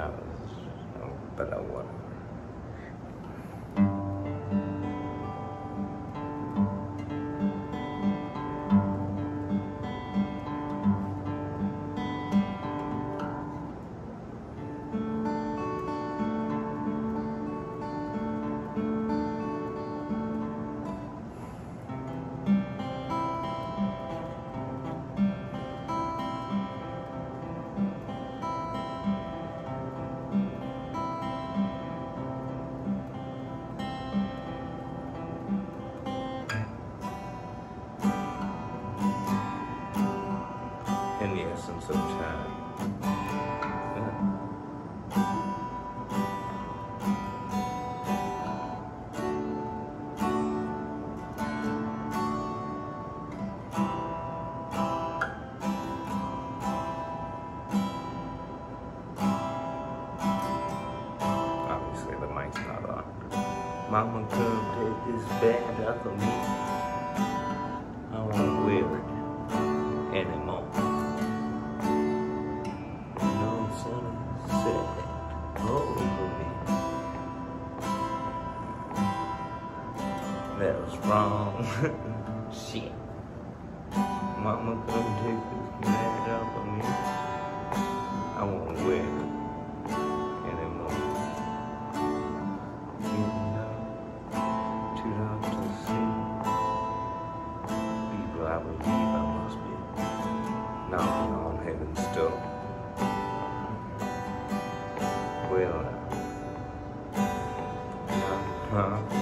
I was, of time. Obviously, the mic's not on. Mama, come take this band off of me. That was wrong. Shit. Mama, come take this band off of me. I won't wear it anymore. You know, too dark to see. People I believe I must be knocking on heaven's door. Well, knock, knock,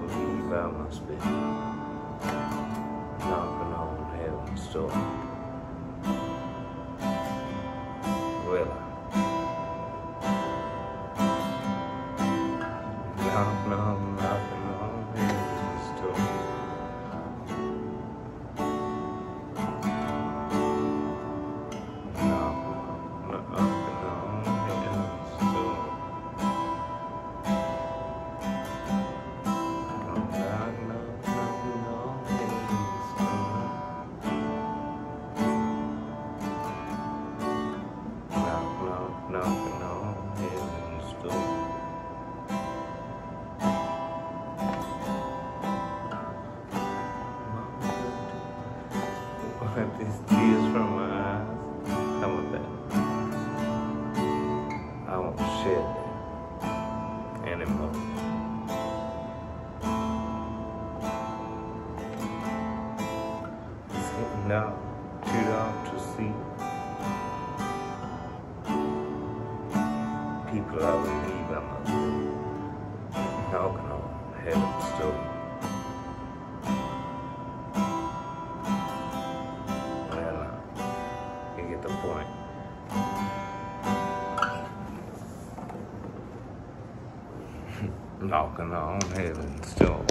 believe I must be knocking on heaven's door. Well, knock, knock, Dark, too dark to see. People I believe I must be knocking on heaven's door. Well, you get the point. Knocking on heaven's door.